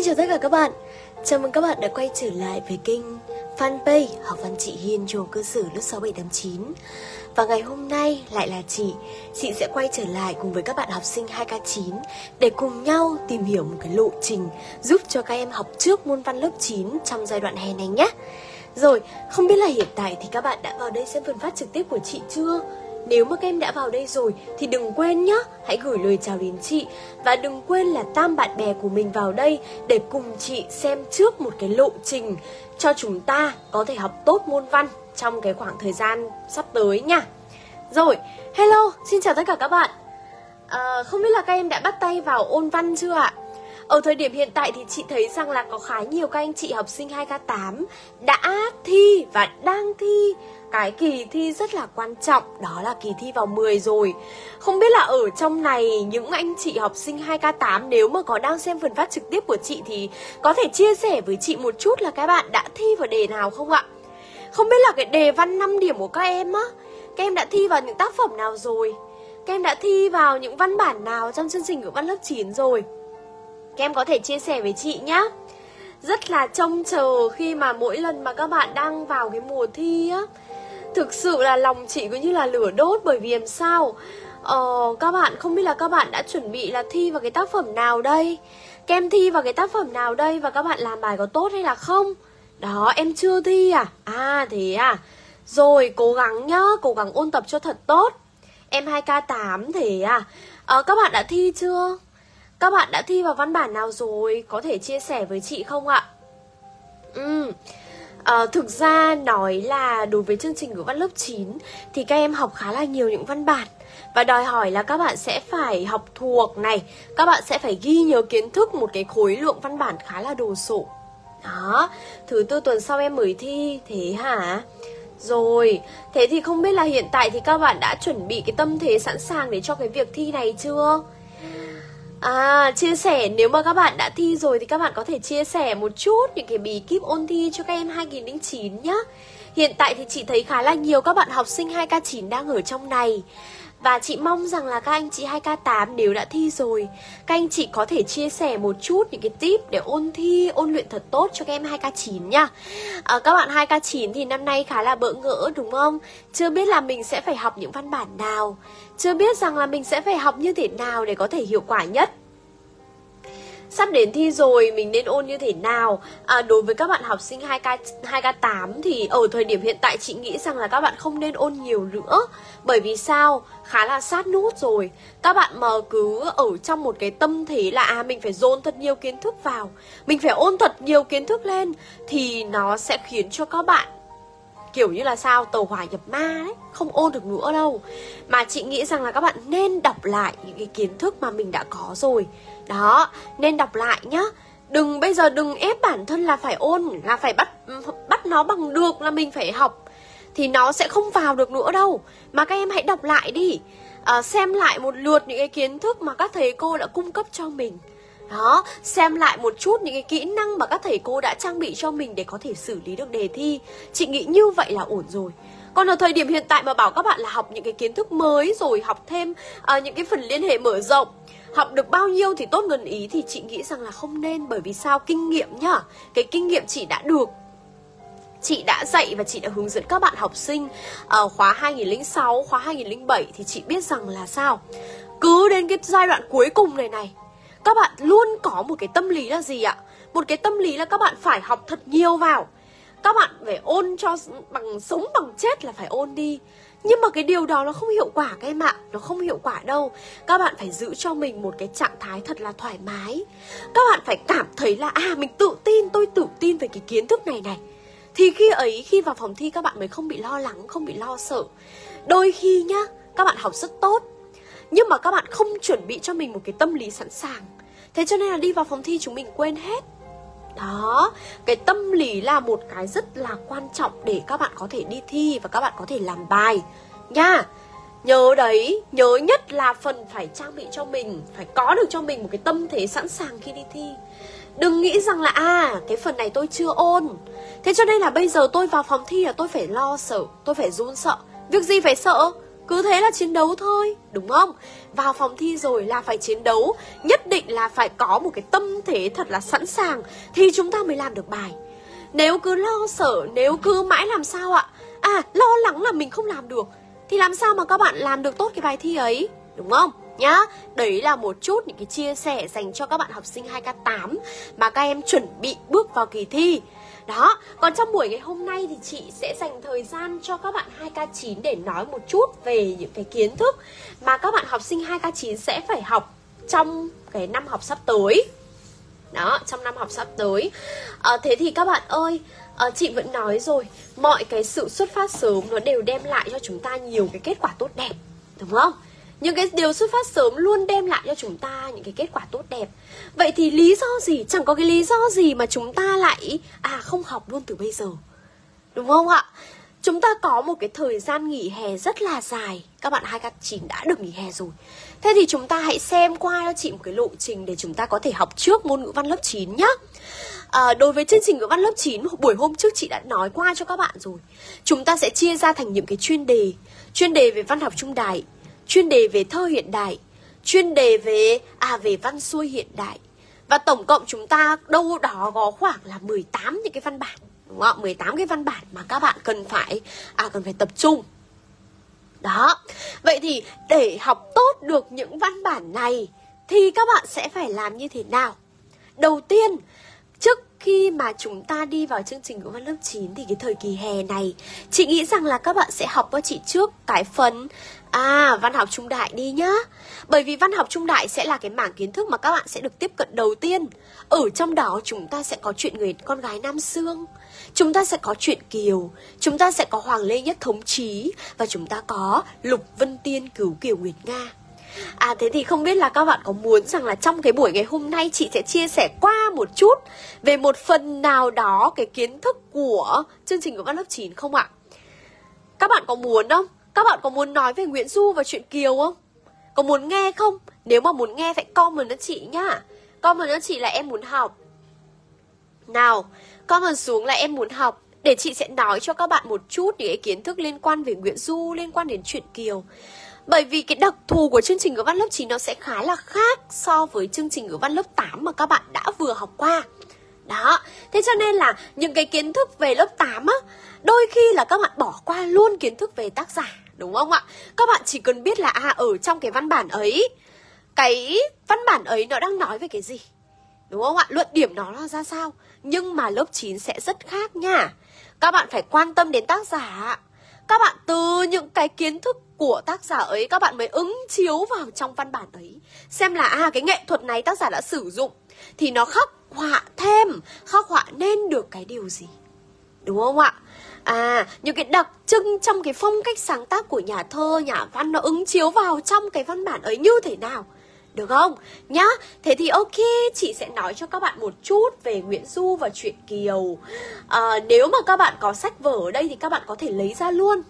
xin chào tất cả các bạn. Chào mừng các bạn đã quay trở lại với kênh fanpage Học văn chị Hiên trường cơ sở lớp 6789 Và ngày hôm nay lại là chị. Chị sẽ quay trở lại cùng với các bạn học sinh 2K9 Để cùng nhau tìm hiểu một cái lộ trình Giúp cho các em học trước môn văn lớp 9 trong giai đoạn hè này nhé. Rồi, không biết là hiện tại thì các bạn đã vào đây xem phần phát trực tiếp của chị chưa? Nếu mà các em đã vào đây rồi thì đừng quên nhé, hãy gửi lời chào đến chị và đừng quên là tam bạn bè của mình vào đây để cùng chị xem trước một cái lộ trình cho chúng ta có thể học tốt môn văn trong cái khoảng thời gian sắp tới nha. Rồi, hello, xin chào tất cả các bạn. À, không biết là các em đã bắt tay vào ôn văn chưa ạ? Ở thời điểm hiện tại thì chị thấy rằng là có khá nhiều các anh chị học sinh 2K8 đã thi và đang thi cái kỳ thi rất là quan trọng đó là kỳ thi vào 10 rồi. Không biết là ở trong này những anh chị học sinh 2K8 nếu mà có đang xem phần phát trực tiếp của chị thì có thể chia sẻ với chị một chút là các bạn đã thi vào đề nào không ạ? Không biết là cái đề văn 5 điểm của các em á, các em đã thi vào những tác phẩm nào rồi? Các em đã thi vào những văn bản nào trong chương trình ngữ văn lớp 9 rồi? Các em có thể chia sẻ với chị nhá, Rất là trông chờ khi mà mỗi lần mà các bạn đang vào cái mùa thi á. Thực sự là lòng chị cứ như là lửa đốt bởi vì làm sao? Ờ, các bạn không biết là các bạn đã chuẩn bị là thi vào cái tác phẩm nào đây? Các em thi vào cái tác phẩm nào đây và các bạn làm bài có tốt hay là không? Đó, em chưa thi à? À, thế à? Rồi, cố gắng nhá, cố gắng ôn tập cho thật tốt. Em 2K8 thế à? Ờ, các bạn đã thi chưa? Các bạn đã thi vào văn bản nào rồi? Có thể chia sẻ với chị không ạ? Ừ. À, thực ra nói là đối với chương trình của văn lớp 9 thì các em học khá là nhiều những văn bản và đòi hỏi là các bạn sẽ phải học thuộc này, các bạn sẽ phải ghi nhớ kiến thức một cái khối lượng văn bản khá là đồ sộ. Đó, thứ tư tuần sau em mới thi, thế hả? Rồi, thế thì không biết là hiện tại thì các bạn đã chuẩn bị cái tâm thế sẵn sàng để cho cái việc thi này chưa? À, chia sẻ nếu mà các bạn đã thi rồi thì các bạn có thể chia sẻ một chút những cái bí kíp ôn thi cho các em 2009 nhá. Hiện tại thì chị thấy khá là nhiều các bạn học sinh 2K9 đang ở trong này. Và chị mong rằng là các anh chị 2K8 nếu đã thi rồi Các anh chị có thể chia sẻ một chút những cái tip để ôn thi, ôn luyện thật tốt cho các em 2K9 nha à, Các bạn 2K9 thì năm nay khá là bỡ ngỡ đúng không? Chưa biết là mình sẽ phải học những văn bản nào chưa biết rằng là mình sẽ phải học như thế nào để có thể hiệu quả nhất. Sắp đến thi rồi mình nên ôn như thế nào? À, Đối với các bạn học sinh 2K, 2K8 thì ở thời điểm hiện tại chị nghĩ rằng là các bạn không nên ôn nhiều nữa. Bởi vì sao? Khá là sát nút rồi. Các bạn mà cứ ở trong một cái tâm thế là à mình phải dồn thật nhiều kiến thức vào Mình phải ôn thật nhiều kiến thức lên Thì nó sẽ khiến cho các bạn kiểu như là sao tàu hỏa nhập ma đấy không ôn được nữa đâu. Mà chị nghĩ rằng là các bạn nên đọc lại những cái kiến thức mà mình đã có rồi. Đó nên đọc lại nhá. Đừng bây giờ đừng ép bản thân là phải ôn là phải bắt bắt nó bằng được là mình phải học. Thì nó sẽ không vào được nữa đâu. Mà các em hãy đọc lại đi. À, xem lại một lượt những cái kiến thức mà các thầy cô đã cung cấp cho mình đó, xem lại một chút những cái kỹ năng mà các thầy cô đã trang bị cho mình để có thể xử lý được đề thi. Chị nghĩ như vậy là ổn rồi. Còn ở thời điểm hiện tại mà bảo các bạn là học những cái kiến thức mới rồi học thêm uh, những cái phần liên hệ mở rộng Học được bao nhiêu thì tốt gần ý thì chị nghĩ rằng là không nên Bởi vì sao? Kinh nghiệm nhá Cái kinh nghiệm chị đã được Chị đã dạy và chị đã hướng dẫn các bạn học sinh ở uh, khóa 2006, khóa 2007 thì chị biết rằng là sao? Cứ đến cái giai đoạn cuối cùng này này các bạn luôn có một cái tâm lý là gì ạ? Một cái tâm lý là các bạn phải học thật nhiều vào. Các bạn phải ôn cho bằng sống bằng chết là phải ôn đi. Nhưng mà cái điều đó nó không hiệu quả các em ạ. Nó không hiệu quả đâu. Các bạn phải giữ cho mình một cái trạng thái thật là thoải mái. Các bạn phải cảm thấy là À mình tự tin, tôi tự tin về cái kiến thức này này. Thì khi ấy, khi vào phòng thi các bạn mới không bị lo lắng, không bị lo sợ. Đôi khi nhá, các bạn học rất tốt nhưng mà các bạn không chuẩn bị cho mình một cái tâm lý sẵn sàng Thế cho nên là đi vào phòng thi chúng mình quên hết đó, cái tâm lý là một cái rất là quan trọng để các bạn có thể đi thi và các bạn có thể làm bài nha. Nhớ đấy, nhớ nhất là phần phải trang bị cho mình, phải có được cho mình một cái tâm thế sẵn sàng khi đi thi. Đừng nghĩ rằng là à, cái phần này tôi chưa ôn. Thế cho nên là bây giờ tôi vào phòng thi là tôi phải lo sợ, tôi phải run sợ. Việc gì phải sợ? Cứ thế là chiến đấu thôi, đúng không? Vào phòng thi rồi là phải chiến đấu, nhất định là phải có một cái tâm thế thật là sẵn sàng thì chúng ta mới làm được bài. Nếu cứ lo sợ, nếu cứ mãi làm sao ạ? À lo lắng là mình không làm được, thì làm sao mà các bạn làm được tốt cái bài thi ấy, đúng không? Nhá, đấy là một chút những cái chia sẻ dành cho các bạn học sinh 2K8 mà các em chuẩn bị bước vào kỳ thi đó, còn trong buổi ngày hôm nay thì chị sẽ dành thời gian cho các bạn 2K9 để nói một chút về những cái kiến thức mà các bạn học sinh 2K9 sẽ phải học trong cái năm học sắp tới. Đó, trong năm học sắp tới. À, thế thì các bạn ơi, à, chị vẫn nói rồi, mọi cái sự xuất phát sớm nó đều đem lại cho chúng ta nhiều cái kết quả tốt đẹp, đúng không? Những cái điều xuất phát sớm luôn đem lại cho chúng ta những cái kết quả tốt đẹp. Vậy thì lý do gì? Chẳng có cái lý do gì mà chúng ta lại à không học luôn từ bây giờ. Đúng không ạ? Chúng ta có một cái thời gian nghỉ hè rất là dài. Các bạn hai k chín đã được nghỉ hè rồi. Thế thì chúng ta hãy xem qua cho chị một cái lộ trình để chúng ta có thể học trước môn ngữ văn lớp 9 nhá. À, đối với chương trình ngữ văn lớp 9 buổi hôm trước chị đã nói qua cho các bạn rồi. Chúng ta sẽ chia ra thành những cái chuyên đề. Chuyên đề về văn học trung đại chuyên đề về thơ hiện đại, chuyên đề về à về văn xuôi hiện đại. Và tổng cộng chúng ta đâu đó có khoảng là 18 những cái văn bản, đúng không? 18 cái văn bản mà các bạn cần phải à cần phải tập trung. Đó. Vậy thì để học tốt được những văn bản này thì các bạn sẽ phải làm như thế nào? Đầu tiên, trước khi mà chúng ta đi vào chương trình ngữ văn lớp 9 thì cái thời kỳ hè này chị nghĩ rằng là các bạn sẽ học với chị trước cái phần À, văn học trung đại đi nhá. Bởi vì văn học trung đại sẽ là cái mảng kiến thức mà các bạn sẽ được tiếp cận đầu tiên. Ở trong đó chúng ta sẽ có chuyện người con gái Nam Sương. Chúng ta sẽ có chuyện Kiều, chúng ta sẽ có Hoàng Lê Nhất Thống Chí và chúng ta có Lục Vân Tiên cứu Kiều Nguyệt Nga. À thế thì không biết là các bạn có muốn rằng là trong cái buổi ngày hôm nay chị sẽ chia sẻ qua một chút về một phần nào đó cái kiến thức của chương trình của văn lớp 9 không ạ? Các bạn có muốn không? Các bạn có muốn nói về Nguyễn Du và chuyện Kiều không? Có muốn nghe không? Nếu mà muốn nghe phải comment cho chị nhá Comment cho chị là em muốn học Nào, comment xuống là em muốn học Để chị sẽ nói cho các bạn một chút những cái kiến thức liên quan về Nguyễn Du, liên quan đến chuyện Kiều bởi vì cái đặc thù của chương trình ngữ văn lớp 9 nó sẽ khá là khác so với chương trình ngữ văn lớp 8 mà các bạn đã vừa học qua. Đó, thế cho nên là những cái kiến thức về lớp 8 á, đôi khi là các bạn bỏ qua luôn kiến thức về tác giả đúng không ạ? Các bạn chỉ cần biết là à ở trong cái văn bản ấy cái văn bản ấy nó đang nói về cái gì. Đúng không ạ? Luận điểm nó là ra sao? Nhưng mà lớp 9 sẽ rất khác nha. Các bạn phải quan tâm đến tác giả. Các bạn từ những cái kiến thức của tác giả ấy các bạn mới ứng chiếu vào trong văn bản ấy. Xem là à cái nghệ thuật này tác giả đã sử dụng thì nó khắc họa thêm, khắc họa nên được cái điều gì. Đúng không ạ? À, những cái đặc trưng trong cái phong cách sáng tác của nhà thơ, nhà văn nó ứng chiếu vào trong cái văn bản ấy như thế nào? Được không? Nhá, thế thì ok, chị sẽ nói cho các bạn một chút về Nguyễn Du và chuyện Kiều à, Nếu mà các bạn có sách vở ở đây thì các bạn có thể lấy ra luôn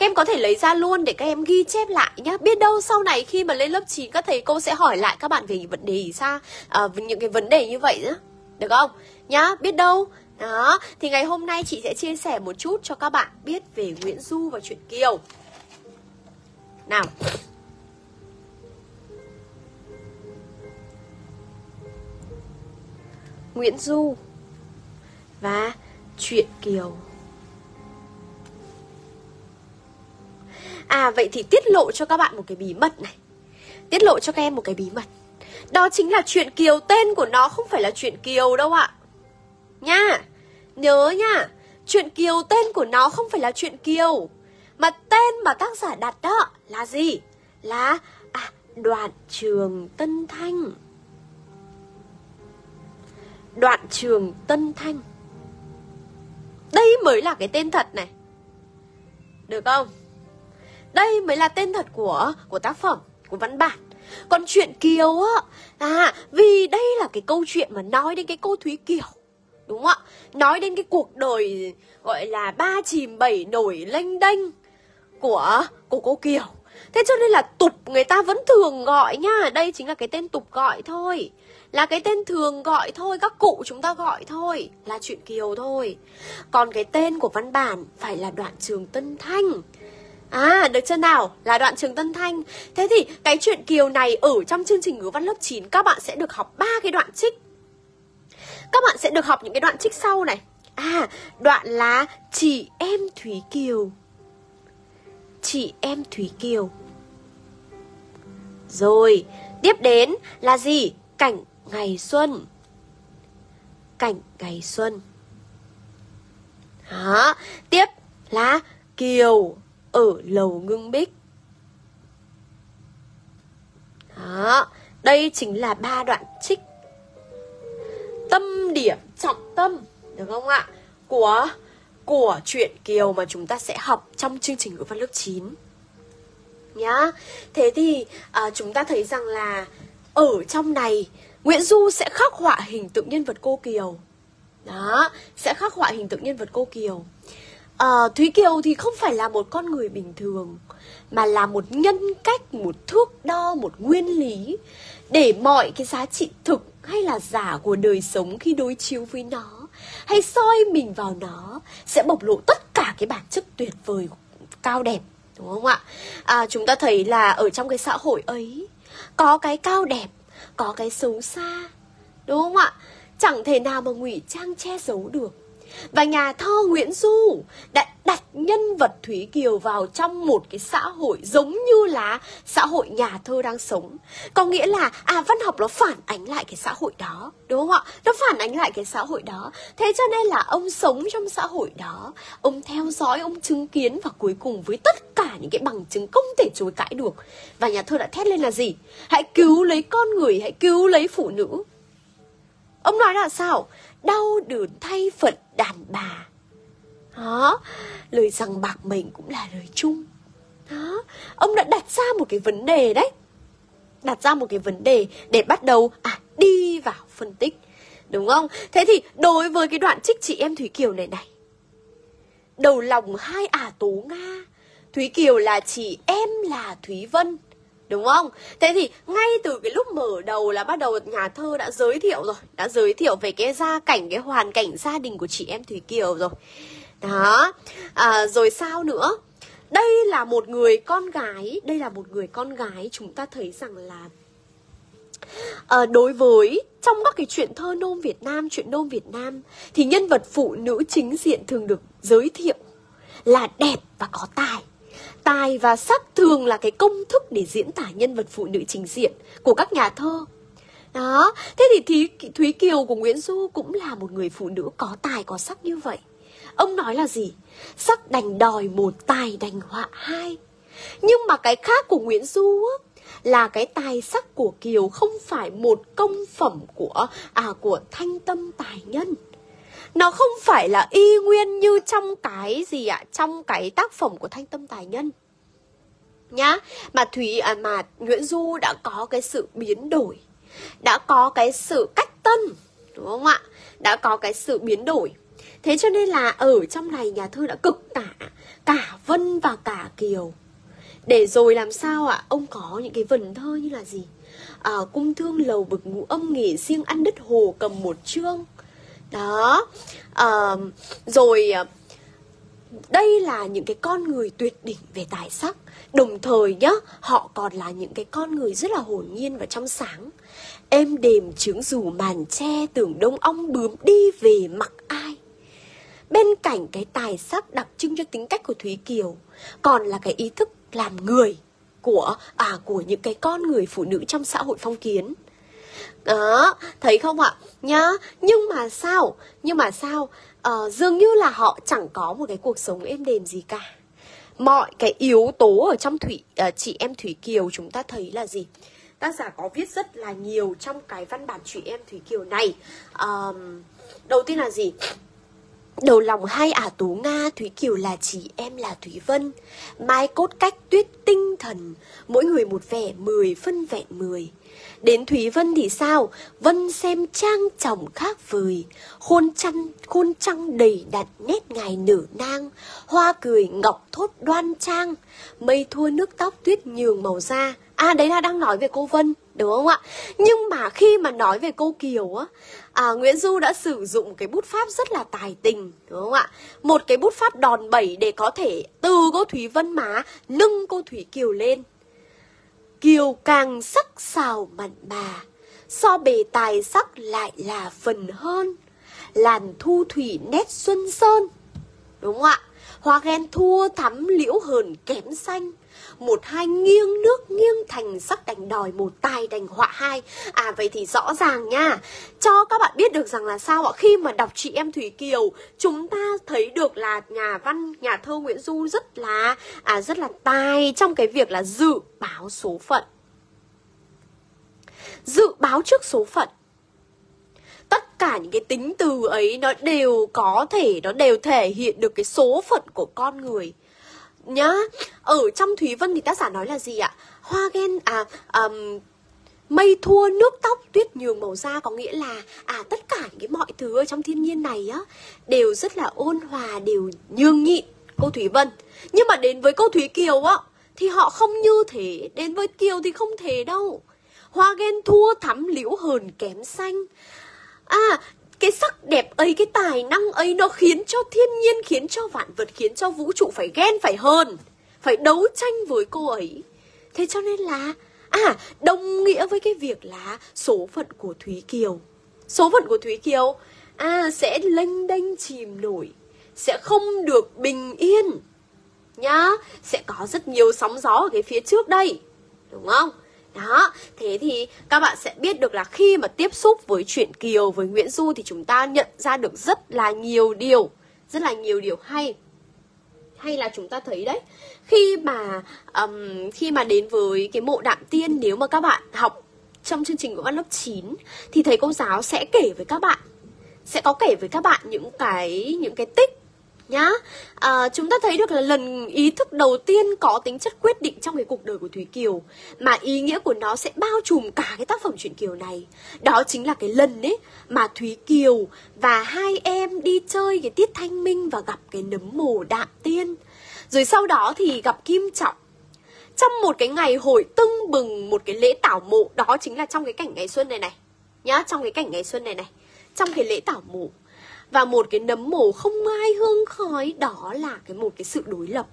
các em có thể lấy ra luôn để các em ghi chép lại nhá Biết đâu sau này khi mà lên lớp 9 các thầy cô sẽ hỏi lại các bạn về vấn đề sao à, Những cái vấn đề như vậy nữa Được không? Nhá, biết đâu đó, thì ngày hôm nay chị sẽ chia sẻ một chút cho các bạn biết về Nguyễn Du và chuyện Kiều. Nào. Nguyễn Du và chuyện Kiều. À vậy thì tiết lộ cho các bạn một cái bí mật này. Tiết lộ cho các em một cái bí mật. Đó chính là chuyện Kiều tên của nó không phải là chuyện Kiều đâu ạ. Nha. Nhớ nha, chuyện Kiều tên của nó không phải là chuyện Kiều Mà tên mà tác giả đặt đó là gì? Là à, Đoạn trường Tân Thanh. Đoạn trường Tân Thanh. Đây mới là cái tên thật này. Được không? Đây mới là tên thật của của tác phẩm, của văn bản. Còn chuyện Kiều á À, vì đây là cái câu chuyện mà nói đến cái cô Thúy Kiều. Đúng không ạ? Nói đến cái cuộc đời gọi là ba chìm bảy nổi lênh đênh của, của cô Kiều Thế cho nên là tục người ta vẫn thường gọi nha Đây chính là cái tên tục gọi thôi Là cái tên thường gọi thôi Các cụ chúng ta gọi thôi Là chuyện Kiều thôi Còn cái tên của văn bản phải là đoạn trường Tân Thanh À, được chưa nào? Là đoạn trường Tân Thanh. Thế thì cái chuyện Kiều này ở trong chương trình ngữ văn lớp 9 các bạn sẽ được học ba cái đoạn trích. Các bạn sẽ được học những cái đoạn trích sau này. À, đoạn là chị em Thúy Kiều. Chị em Thúy Kiều. Rồi, tiếp đến là gì? Cảnh ngày xuân. Cảnh ngày xuân. Đó, tiếp là Kiều ở lầu ngưng bích. Đó, đây chính là ba đoạn trích tâm điểm trọng tâm được không ạ? Của của chuyện Kiều mà chúng ta sẽ học trong chương trình ngữ văn lớp 9 nhá. Thế thì à, chúng ta thấy rằng là ở trong này Nguyễn Du sẽ khắc họa hình tượng nhân vật cô Kiều. Đó, sẽ khắc họa hình tượng nhân vật cô Kiều. À, Thúy Kiều thì không phải là một con người bình thường mà là một nhân cách, một thước đo, một nguyên lý để mọi cái giá trị thực hay là giả của đời sống khi đối chiếu với nó hay soi mình vào nó sẽ bộc lộ tất cả cái bản chất tuyệt vời cao đẹp đúng không ạ? À, chúng ta thấy là ở trong cái xã hội ấy có cái cao đẹp có cái xấu xa đúng không ạ? Chẳng thể nào mà ngụy trang che giấu được và nhà thơ Nguyễn Du đã đặt nhân vật Thúy Kiều vào trong một cái xã hội giống như là xã hội nhà thơ đang sống. Có nghĩa là à văn học nó phản ánh lại cái xã hội đó, đúng không ạ? Nó phản ánh lại cái xã hội đó. Thế cho nên là ông sống trong xã hội đó, ông theo dõi, ông chứng kiến và cuối cùng với tất cả những cái bằng chứng không thể chối cãi được. Và nhà thơ đã thét lên là gì? Hãy cứu lấy con người, hãy cứu lấy phụ nữ. Ông nói là sao? Đau đớn thay phận đàn bà. Đó, lời rằng bạc mình cũng là lời chung. Đó, ông đã đặt ra một cái vấn đề đấy. Đặt ra một cái vấn đề để bắt đầu à đi vào phân tích. Đúng không? Thế thì đối với cái đoạn trích chị em thúy kiều này này. Đầu lòng hai ả tố nga. Thúy kiều là chị, em là thúy vân đúng không? Thế thì ngay từ cái lúc mở đầu là bắt đầu nhà thơ đã giới thiệu rồi đã giới thiệu về cái gia cảnh cái hoàn cảnh gia đình của chị em thủy kiều rồi. Đó. À, rồi sao nữa? Đây là một người con gái đây là một người con gái chúng ta thấy rằng là à, đối với trong các cái chuyện thơ nôm Việt Nam chuyện nôm Việt Nam thì nhân vật phụ nữ chính diện thường được giới thiệu là đẹp và có tài tài và sắc thường là cái công thức để diễn tả nhân vật phụ nữ trình diện của các nhà thơ. Đó thế thì Thúy, Thúy Kiều của Nguyễn Du cũng là một người phụ nữ có tài có sắc như vậy. Ông nói là gì? Sắc đành đòi một tài đành họa hai. Nhưng mà cái khác của Nguyễn Du á, là cái tài sắc của Kiều không phải một công phẩm của à của thanh tâm tài nhân nó không phải là y nguyên như trong cái gì ạ? Trong cái tác phẩm của thanh tâm tài nhân. Nhá mà thúy à, mà nguyễn du đã có cái sự biến đổi. Đã có cái sự cách tân đúng không ạ? Đã có cái sự biến đổi. Thế cho nên là ở trong này nhà thơ đã cực tả cả vân và cả kiều. Để rồi làm sao ạ? Ông có những cái vần thơ như là gì? À, cung thương lầu bực ngũ âm nghỉ riêng ăn đất hồ cầm một chương đó. À, rồi ờ, đây là những cái con người tuyệt đỉnh về tài sắc. Đồng thời nhá họ còn là những cái con người rất là hồn nhiên và trong sáng. Em đềm trướng rủ màn che tưởng đông ong bướm đi về mặc ai. Bên cạnh cái tài sắc đặc trưng cho tính cách của thúy kiều còn là cái ý thức làm người của à của những cái con người phụ nữ trong xã hội phong kiến đó thấy không ạ? Nhá nhưng mà sao? Nhưng mà sao? Uh, dường như là họ chẳng có một cái cuộc sống êm đềm gì cả. Mọi cái yếu tố ở trong thủy uh, chị em thủy kiều chúng ta thấy là gì? Tác giả có viết rất là nhiều trong cái văn bản chị em thủy kiều này. Um, đầu tiên là gì? Đầu lòng hai ả tú Nga, Thúy Kiều là chị em là Thúy Vân. Mai cốt cách tuyết tinh thần Mỗi người một vẻ mười phân vẹn mười. Đến Thúy Vân thì sao? Vân xem trang trọng khác vời. Khôn chăn, khôn trăng đầy đặt nét ngài nở nang. Hoa cười ngọc thốt đoan trang. Mây thua nước tóc tuyết nhường màu da. À đấy là đang nói về cô Vân đúng không ạ? Nhưng mà khi mà nói về cô kiều á à, nguyễn du đã sử dụng cái bút pháp rất là tài tình đúng không ạ? Một cái bút pháp đòn bẩy để có thể từ cô thúy vân má nâng cô thúy kiều lên. Kiều càng sắc sảo mặn mà so bề tài sắc lại là phần hơn. Làn thu thủy nét xuân sơn đúng không ạ? Hoa ghen thua thắm liễu hờn kém xanh một hai nghiêng nước nghiêng thành sắc đành đòi, một tài đành họa hai. À vậy thì rõ ràng nha. Cho các bạn biết được rằng là sao ạ? Khi mà đọc chị em thủy kiều, chúng ta thấy được là nhà văn, nhà thơ nguyễn du rất là à rất là tài trong cái việc là dự báo số phận. Dự báo trước số phận. Tất cả những cái tính từ ấy nó đều có thể, nó đều thể hiện được cái số phận của con người nhá. Ở trong thúy vân thì tác giả nói là gì ạ? Hoa ghen à um, mây thua nước tóc tuyết nhường màu da có nghĩa là à tất cả những cái mọi thứ ở trong thiên nhiên này á đều rất là ôn hòa đều nhường nhịn cô thúy vân. Nhưng mà đến với cô thúy kiều á thì họ không như thế. Đến với kiều thì không thế đâu. Hoa ghen thua thắm liễu hờn kém xanh. À cái sắc đẹp ấy, cái tài năng ấy, nó khiến cho thiên nhiên, khiến cho vạn vật, khiến cho vũ trụ phải ghen phải hơn phải đấu tranh với cô ấy. Thế cho nên là à đồng nghĩa với cái việc là số phận của thúy kiều. Số phận của thúy kiều à sẽ lênh đênh chìm nổi, sẽ không được bình yên, nhá. Sẽ có rất nhiều sóng gió ở cái phía trước đây, đúng không? Đó, thế thì các bạn sẽ biết được là khi mà tiếp xúc với chuyện Kiều, với Nguyễn Du thì chúng ta nhận ra được rất là nhiều điều, rất là nhiều điều hay. Hay là chúng ta thấy đấy, khi mà um, khi mà đến với cái mộ đạm tiên nếu mà các bạn học trong chương trình của văn lớp 9 thì thầy cô giáo sẽ kể với các bạn sẽ có kể với các bạn những cái những cái tích nhá. À, chúng ta thấy được là lần ý thức đầu tiên có tính chất quyết định trong cái cuộc đời của thúy kiều mà ý nghĩa của nó sẽ bao trùm cả cái tác phẩm truyện kiều này. Đó chính là cái lần ấy mà thúy kiều và hai em đi chơi cái tiết thanh minh và gặp cái nấm mồ đạm tiên. Rồi sau đó thì gặp kim trọng. Trong một cái ngày hội tưng bừng một cái lễ tảo mộ đó chính là trong cái cảnh ngày xuân này này. Nhá trong cái cảnh ngày xuân này này. Trong cái lễ tảo mộ và một cái nấm mồ không ai hương khói đó là cái một cái sự đối lập.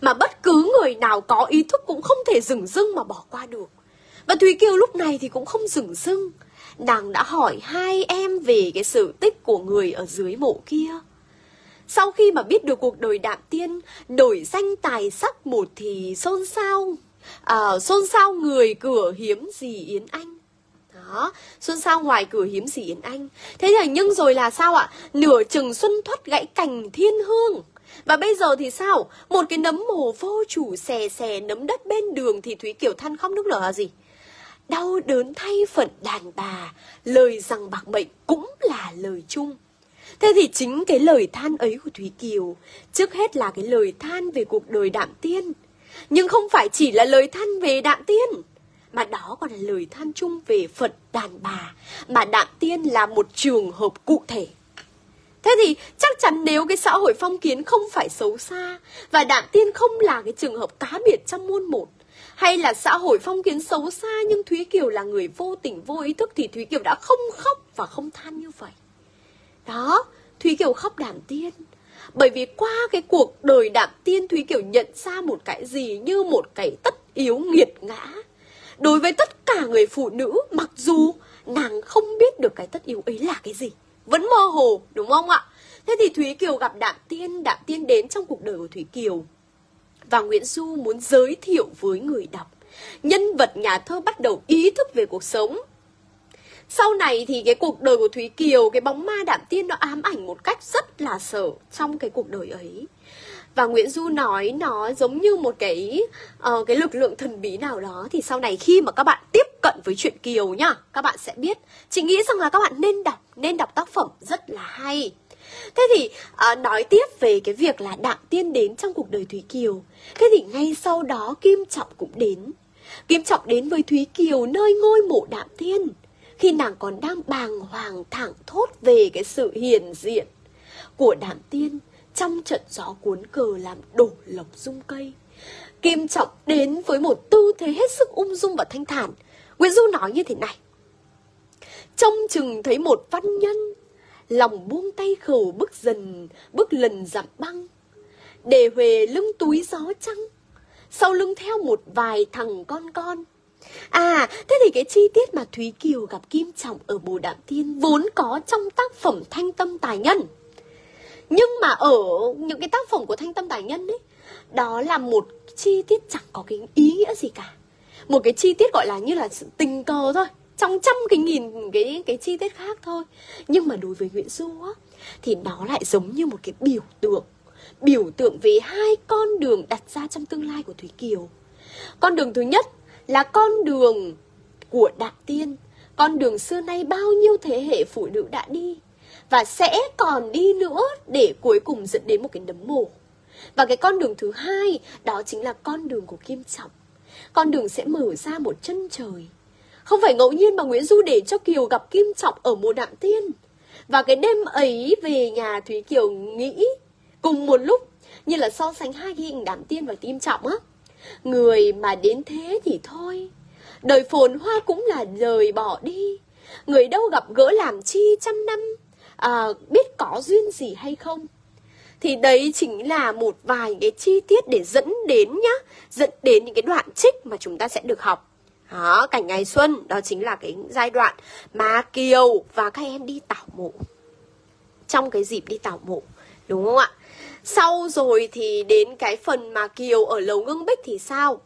Mà bất cứ người nào có ý thức cũng không thể dừng dưng mà bỏ qua được. Và thúy kiều lúc này thì cũng không dừng dưng. Nàng đã hỏi hai em về cái sự tích của người ở dưới mộ kia. Sau khi mà biết được cuộc đời đạm tiên nổi danh tài sắc một thì xôn xao à, xôn xao người cửa hiếm gì yến anh đó. Xuân sao ngoài cửa hiếm gì yến anh. Thế là nhưng rồi là sao ạ? Nửa chừng xuân thoát gãy cành thiên hương. Và bây giờ thì sao? Một cái nấm mồ vô chủ xè xè nấm đất bên đường thì thúy kiều than khóc nước nở là gì? Đau đớn thay phận đàn bà. Lời rằng bạc mệnh cũng là lời chung. Thế thì chính cái lời than ấy của Thúy Kiều, Trước hết là cái lời than về cuộc đời đạm tiên. Nhưng không phải chỉ là lời than về đạm tiên mà đó còn là lời than chung về Phật đàn bà mà Đạm Tiên là một trường hợp cụ thể. Thế thì chắc chắn nếu cái xã hội phong kiến không phải xấu xa và Đạm Tiên không là cái trường hợp cá biệt trong muôn một hay là xã hội phong kiến xấu xa nhưng Thúy Kiều là người vô tình vô ý thức thì Thúy Kiều đã không khóc và không than như vậy. Đó, Thúy Kiều khóc Đạm Tiên bởi vì qua cái cuộc đời Đạm Tiên Thúy Kiều nhận ra một cái gì như một cái tất yếu nghiệt ngã đối với tất cả người phụ nữ mặc dù nàng không biết được cái tất yếu ấy là cái gì vẫn mơ hồ đúng không ạ? Thế thì thúy kiều gặp đạm tiên đạm tiên đến trong cuộc đời của thúy kiều. Và nguyễn du muốn giới thiệu với người đọc. Nhân vật nhà thơ bắt đầu ý thức về cuộc sống. Sau này thì cái cuộc đời của Thúy Kiều, cái bóng ma đạm tiên nó ám ảnh một cách rất là sợ trong cái cuộc đời ấy và Nguyễn Du nói nó giống như một cái uh, cái lực lượng thần bí nào đó thì sau này khi mà các bạn tiếp cận với chuyện Kiều nhá, các bạn sẽ biết. Chị nghĩ rằng là các bạn nên đọc, nên đọc tác phẩm rất là hay. Thế thì uh, nói tiếp về cái việc là Đạm Tiên đến trong cuộc đời Thúy Kiều. Thế thì ngay sau đó Kim Trọng cũng đến. Kim Trọng đến với Thúy Kiều nơi ngôi mộ Đạm Tiên. Khi nàng còn đang bàng hoàng thẳng thốt về cái sự hiền diện của Đạm Tiên trong trận gió cuốn cờ làm đổ lộc rung cây. Kim Trọng đến với một tư thế hết sức ung dung và thanh thản. Nguyễn Du nói như thế này Trông chừng thấy một văn nhân Lòng buông tay khẩu bước dần Bước lần dặm băng Để huề lưng túi gió trăng Sau lưng theo một vài thằng con con À, thế thì cái chi tiết mà Thúy Kiều gặp Kim Trọng ở Bồ Đạm Tiên vốn có trong tác phẩm Thanh Tâm Tài Nhân. Nhưng mà ở những cái tác phẩm của Thanh Tâm Tài Nhân ấy, đó là một chi tiết chẳng có cái ý nghĩa gì cả. Một cái chi tiết gọi là như là sự tình cờ thôi, trong trăm cái nghìn cái cái chi tiết khác thôi. Nhưng mà đối với Nguyễn Du á, thì nó lại giống như một cái biểu tượng biểu tượng về hai con đường đặt ra trong tương lai của Thúy Kiều. Con đường thứ nhất là con đường của đại Tiên, con đường xưa nay bao nhiêu thế hệ phụ nữ đã đi và sẽ còn đi nữa để cuối cùng dẫn đến một cái nấm mồ. Và cái con đường thứ hai, đó chính là con đường của Kim Trọng. Con đường sẽ mở ra một chân trời. Không phải ngẫu nhiên mà Nguyễn Du để cho Kiều gặp Kim Trọng ở mùa Đạm Tiên. Và cái đêm ấy về nhà Thúy Kiều nghĩ cùng một lúc như là so sánh hai cái hình Đạm Tiên và Kim Trọng á Người mà đến thế thì thôi Đời phồn hoa cũng là rời bỏ đi Người đâu gặp gỡ làm chi trăm năm uh, Biết có duyên gì hay không Thì đấy chính là một vài cái chi tiết để dẫn đến nhá Dẫn đến những cái đoạn trích mà chúng ta sẽ được học đó, cảnh ngày xuân, đó chính là cái giai đoạn mà Kiều và các em đi tảo mộ Trong cái dịp đi tảo mộ, đúng không ạ? Sau rồi thì đến cái phần mà Kiều ở lầu ngưng bích thì sao?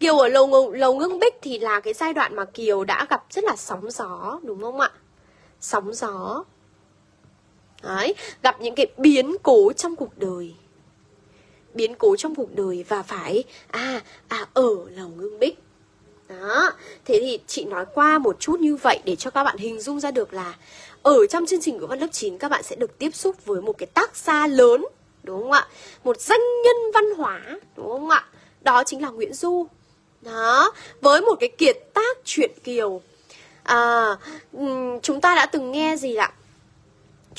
Kiều ở lầu, lầu ngưng bích thì là cái giai đoạn mà Kiều đã gặp rất là sóng gió đúng không ạ? Sóng gió Đấy, gặp những cái biến cố trong cuộc đời. Biến cố trong cuộc đời và phải À, à ở lầu ngưng bích. Đó, thế thì chị nói qua một chút như vậy để cho các bạn hình dung ra được là ở trong chương trình của văn lớp 9 các bạn sẽ được tiếp xúc với một cái tác gia lớn đúng không ạ? Một danh nhân văn hóa đúng không ạ? Đó chính là nguyễn du. Đó với một cái kiệt tác truyện kiều. À, chúng ta đã từng nghe gì ạ?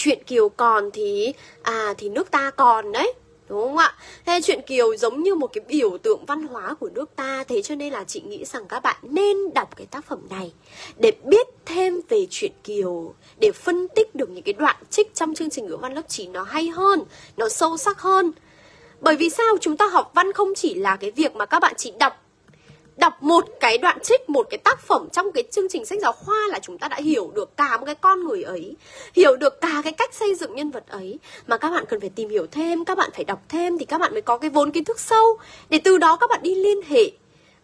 Chuyện kiều còn thì à thì nước ta còn đấy, Đúng không ạ? Thế chuyện Kiều giống như một cái biểu tượng văn hóa của nước ta, Thế cho nên là chị nghĩ rằng các bạn nên đọc cái tác phẩm này Để biết thêm về chuyện Kiều, Để phân tích được những cái đoạn trích trong chương trình ngữ văn lớp 9 nó hay hơn, Nó sâu sắc hơn Bởi vì sao? Chúng ta học văn không chỉ là cái việc mà các bạn chỉ đọc đọc một cái đoạn trích một cái tác phẩm trong cái chương trình sách giáo khoa là chúng ta đã hiểu được cả một cái con người ấy hiểu được cả cái cách xây dựng nhân vật ấy. Mà các bạn cần phải tìm hiểu thêm các bạn phải đọc thêm thì các bạn mới có cái vốn kiến thức sâu. Để từ đó các bạn đi liên hệ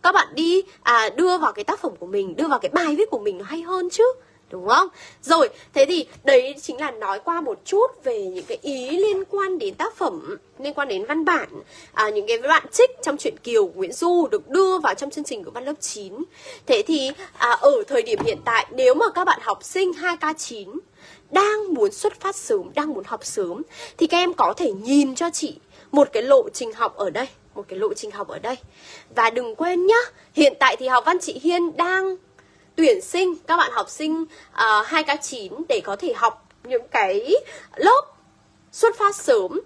các bạn đi à, đưa vào cái tác phẩm của mình đưa vào cái bài viết của mình nó hay hơn chứ đúng không? Rồi, thế thì đấy chính là nói qua một chút về những cái ý liên quan đến tác phẩm, liên quan đến văn bản, à, những cái đoạn trích trong truyện Kiều Nguyễn Du được đưa vào trong chương trình của văn lớp 9. Thế thì à, ở thời điểm hiện tại nếu mà các bạn học sinh 2K9 đang muốn xuất phát sớm, đang muốn học sớm thì các em có thể nhìn cho chị một cái lộ trình học ở đây một cái lộ trình học ở đây Và đừng quên nhá Hiện tại thì học văn chị Hiên đang tuyển sinh các bạn học sinh ờ, uh, 2K9 để có thể học những cái lớp xuất phát sớm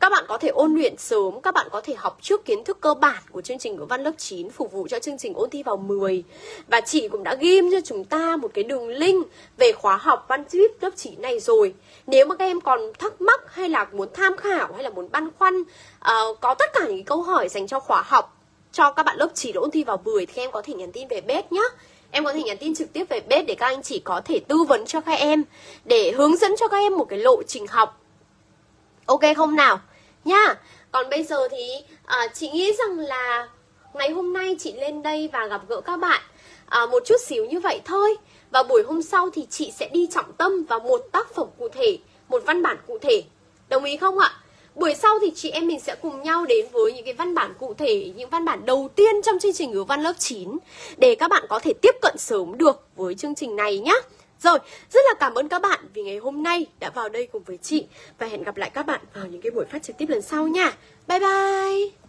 các bạn có thể ôn luyện sớm, các bạn có thể học trước kiến thức cơ bản của chương trình ngữ văn lớp 9 phục vụ cho chương trình ôn thi vào 10. Và chị cũng đã ghim cho chúng ta một cái đường link về khóa học văn viết lớp 9 này rồi. Nếu mà các em còn thắc mắc hay là muốn tham khảo hay là muốn băn khoăn uh, có tất cả những câu hỏi dành cho khóa học cho các bạn lớp 9 ôn thi vào 10 thì các em có thể nhắn tin về bếp nhé. Em có thể nhắn tin trực tiếp về bếp để các anh chị có thể tư vấn cho các em Để hướng dẫn cho các em một cái lộ trình học Ok không nào? Nha Còn bây giờ thì à, chị nghĩ rằng là ngày hôm nay chị lên đây và gặp gỡ các bạn à, Một chút xíu như vậy thôi Và buổi hôm sau thì chị sẽ đi trọng tâm vào một tác phẩm cụ thể Một văn bản cụ thể Đồng ý không ạ? Buổi sau thì chị em mình sẽ cùng nhau đến với những cái văn bản cụ thể, những văn bản đầu tiên trong chương trình ngữ văn lớp 9 để các bạn có thể tiếp cận sớm được với chương trình này nhé. Rồi, rất là cảm ơn các bạn vì ngày hôm nay đã vào đây cùng với chị và hẹn gặp lại các bạn vào những cái buổi phát trực tiếp lần sau nha. Bye bye!